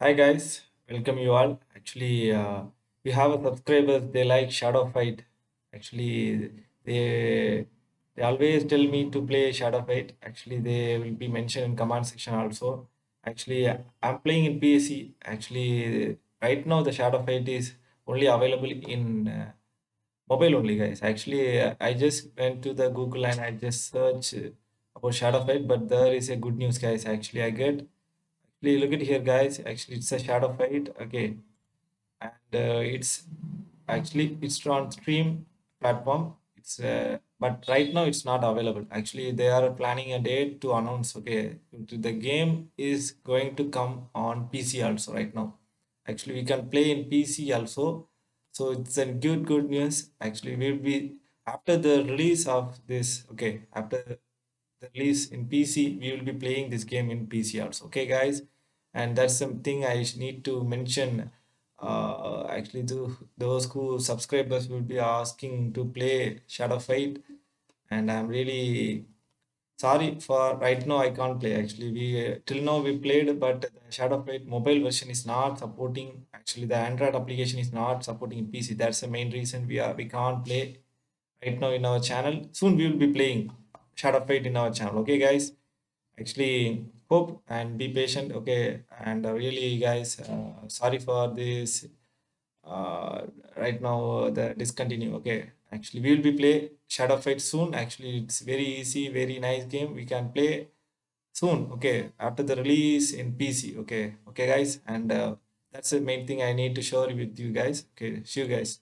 Hi guys, welcome you all. Actually, uh, we have a subscribers. They like Shadow Fight. Actually, they they always tell me to play Shadow Fight. Actually, they will be mentioned in comment section also. Actually, I'm playing in PC. Actually, right now the Shadow Fight is only available in uh, mobile only, guys. Actually, I just went to the Google and I just search about Shadow Fight, but there is a good news, guys. Actually, I get Actually, look at here, guys. Actually, it's a shadow fight. Okay, and uh, it's actually it's on Steam platform. It's uh, but right now it's not available. Actually, they are planning a date to announce. Okay, the game is going to come on PC also right now. Actually, we can play in PC also. So it's a good good news. Actually, we'll be after the release of this. Okay, after the release in PC, we will be playing this game in PC also. Okay, guys, and that's something I need to mention. Uh, actually, to those who subscribers will be asking to play Shadow Fight, and I'm really sorry for right now. I can't play. Actually, we uh, till now we played, but the Shadow Fight mobile version is not supporting. Actually, the Android application is not supporting PC. That's the main reason we are we can't play right now in our channel. Soon we will be playing Shadow Fight in our channel. Okay, guys. Actually, hope and be patient. Okay, and uh, really, guys, uh, sorry for this. Uh, right now, uh, the discontinue. Okay, actually, we will be play Shadow Fight soon. Actually, it's very easy, very nice game. We can play soon. Okay, after the release in PC. Okay, okay, guys, and uh, that's the main thing I need to share with you guys. Okay, see you guys.